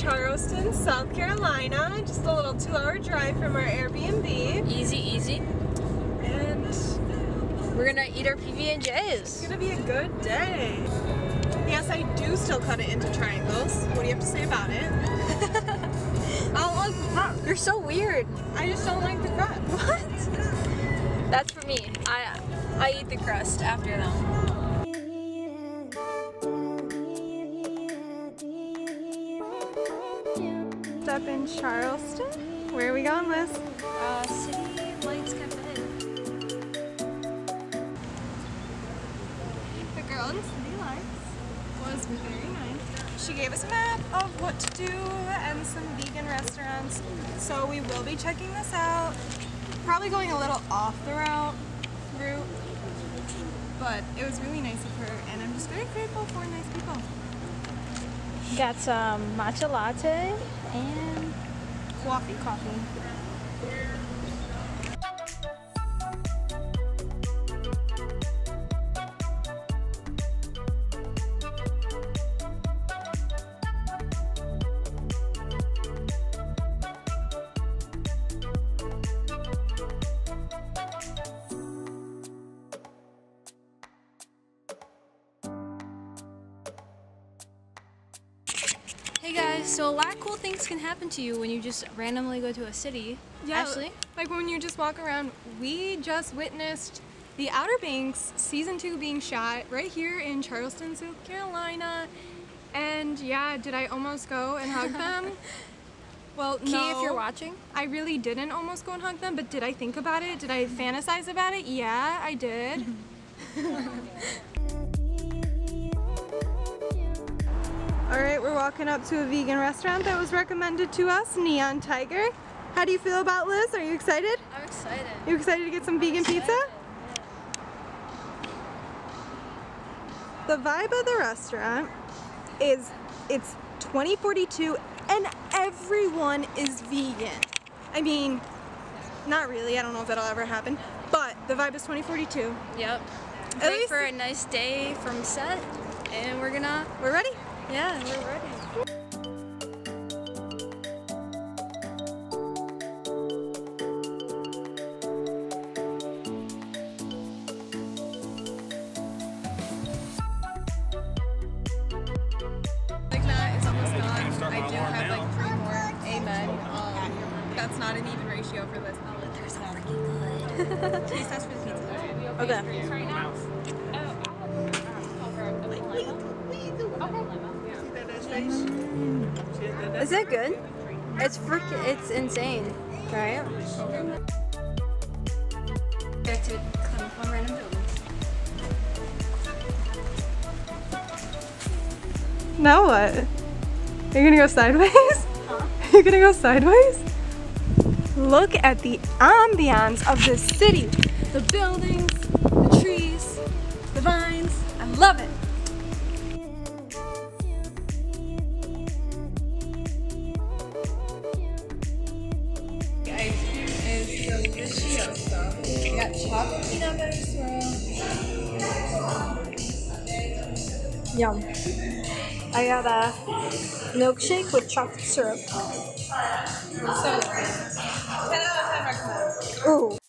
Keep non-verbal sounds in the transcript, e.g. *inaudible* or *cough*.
Charleston, South Carolina. Just a little two hour drive from our Airbnb. Easy, easy. And We're gonna eat our PB&Js. it's gonna be a good day. Yes, I do still cut it into triangles. What do you have to say about it? I don't like the crust. You're so weird. I just don't like the crust. What? That's for me. I I eat the crust after them. Up in Charleston. Where are we going, Liz? Uh, City Lights Cafe. The girl in City Lights was very nice. She gave us a map of what to do and some vegan restaurants. So we will be checking this out. Probably going a little off the route route. But it was really nice of her and I'm just very grateful for nice people. Got some matcha latte and Coffee. coffee. So a lot of cool things can happen to you when you just randomly go to a city. Ashley? Like when you just walk around, we just witnessed the Outer Banks season two being shot right here in Charleston, South Carolina. And yeah, did I almost go and hug them? *laughs* Well, Key no. if you're watching. I really didn't almost go and hug them, but did I think about it? Did I fantasize about it? Yeah, I did. *laughs* walking up to a vegan restaurant that was recommended to us, Neon Tiger. How do you feel about Liz? Are you excited? I'm excited. You excited to get some vegan pizza? The vibe of the restaurant is it's 2042 and everyone is vegan. I mean, not really. I don't know if that'll ever happen, but the vibe is 2042. Yep. At least- for a nice day from set, and we're gonna. We're ready? Yeah, we're ready. Not an even ratio for this. Oh, There's freaking good. Taste test for the pizza. Okay. Is it good? It's freaking. It's insane, right? Back to climb up on random buildings. Now what? You're gonna go sideways? *laughs* You're gonna go sideways? Look at the ambiance of this city. The buildings, the trees, the vines. I love it. Is delicioso. We got chocolate. Yum. I got a milkshake with chocolate syrup. So, 10 out of 10 recommend. Ooh.